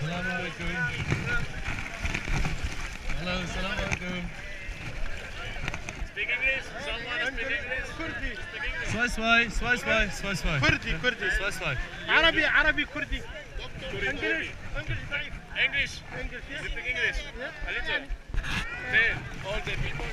Assalamualaikum. Hello, Assalamualaikum. Speak English. Someone speak English. Kurdi. Swai swai, swai swai, swai swai. Kurdi, Kurdi. Swai swai. Arabi, Arabi, Kurdi. English, English, English. English. Speak English. A little. Tell all the people.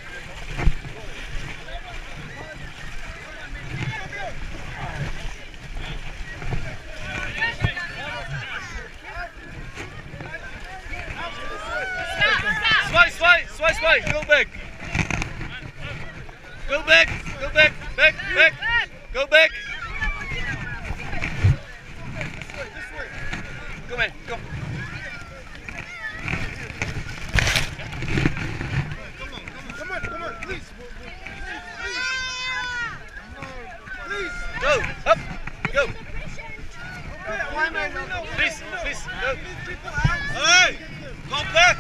Zwei, zwei, zwei. Go back. Go back, go back, back, back. Go back. Kom mee, kom. Come on, come on, please. Please. Go, up, go. Okay, why am I not? Please, please, go. These people out. Hey, go back.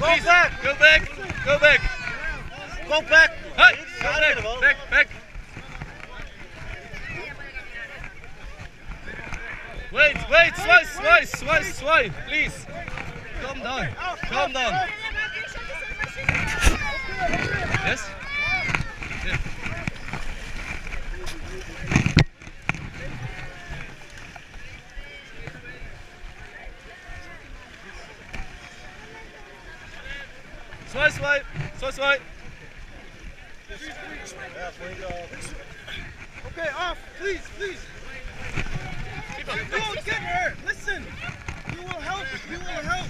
Please, go back, go back. Go back. Hey, go back, back, back. Wait, wait, zwei, zwei, zwei, zwei, please. Calm down, calm down. Zwei, zwei, zwei, zwei. Okay, off, please, please. Don't get hurt. Listen, we will help. We will help.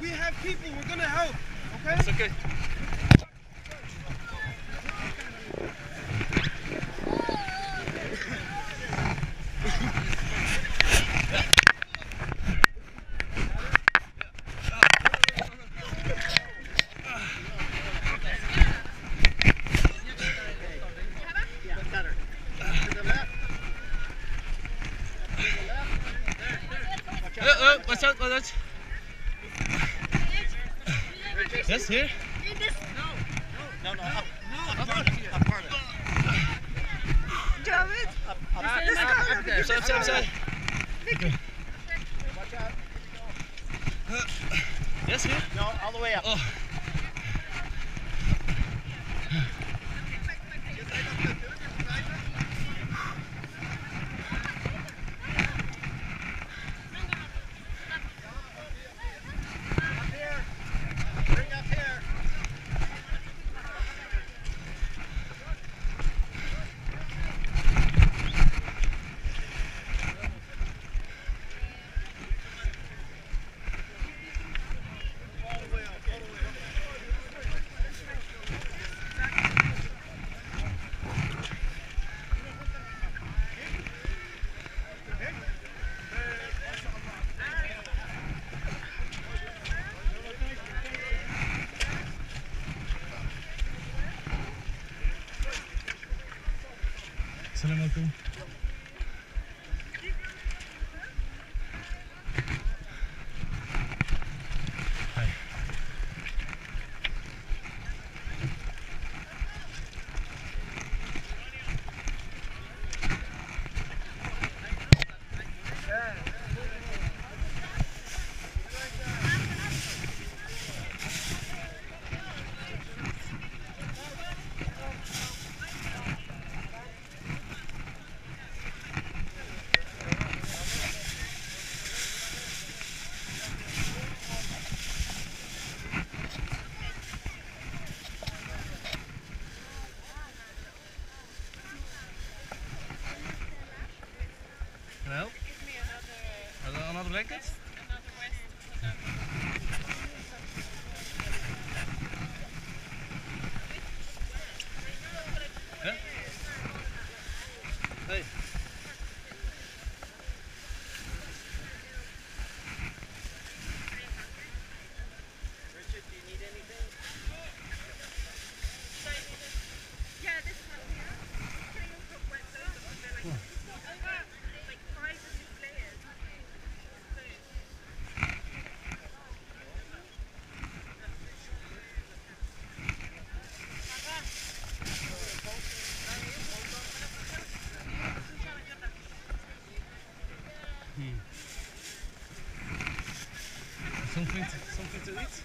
We have people. We're gonna help. Okay. It's okay. Uh, uh, watch out, watch out. Yes, here. No, no, no, up, up, up, part of it. Up part of it. Javid, Up, up, Up this there. up, up there. Side, side, side. Watch out. Yes, here. No, all the way up. Oh. Assalamualaikum. Hi. Another, blanket? Something to, something to eat?